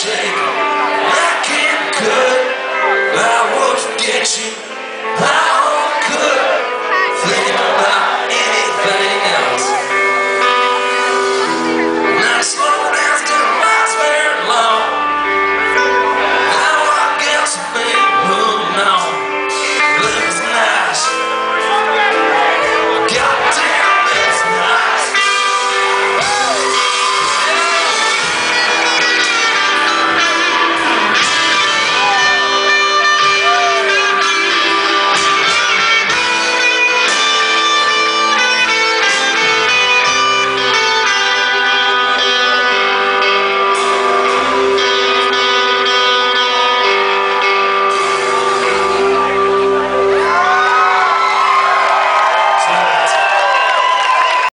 shame.